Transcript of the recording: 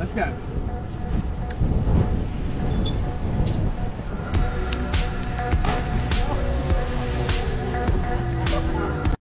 Let's go.